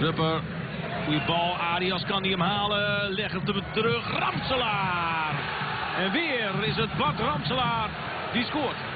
Krupper. Goeie bal. Arias kan die hem halen. Leg het hem terug. Ramselaar. En weer is het Bart Ramselaar die scoort.